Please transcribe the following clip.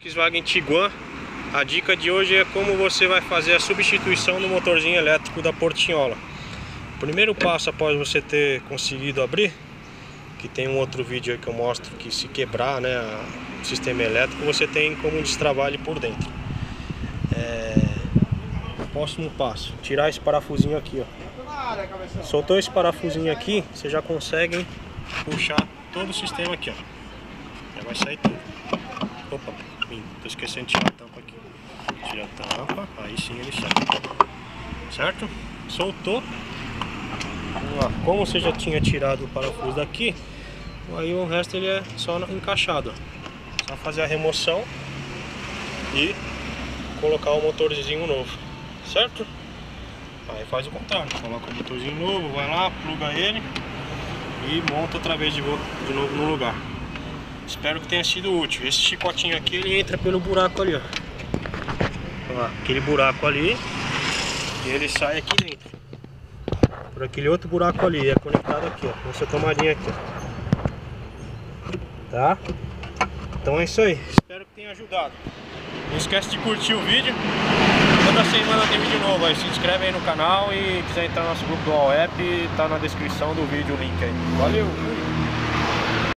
Volkswagen Tiguan. A dica de hoje é como você vai fazer a substituição do motorzinho elétrico da portinhola. Primeiro passo após você ter conseguido abrir, que tem um outro vídeo aí que eu mostro que se quebrar né, o sistema elétrico, você tem como destravar ele por dentro. É... Próximo passo, tirar esse parafusinho aqui, ó. Soltou esse parafusinho aqui, você já consegue puxar todo o sistema aqui, ó. Já vai sair tudo. Opa, tô esquecendo de tirar a tampa aqui. Tira a tampa, aí sim ele sai. Certo? Soltou. Como você já tinha tirado o parafuso daqui, aí o resto ele é só encaixado. Só fazer a remoção e colocar o motorzinho novo, certo? Aí faz o contrário, coloca o motorzinho novo, vai lá, pluga ele e monta outra vez de de novo no lugar. Espero que tenha sido útil. Esse chicotinho aqui ele entra pelo buraco ali, ó. ó aquele buraco ali e ele sai aqui dentro. Por aquele outro buraco ali, é conectado aqui, ó. Nessa tomadinha aqui, ó. Tá? Então é isso aí. Espero que tenha ajudado. Não esquece de curtir o vídeo. Toda semana tem vídeo novo aí. Se inscreve aí no canal e quiser entrar no nosso grupo do All App, tá na descrição do vídeo o link aí. Valeu!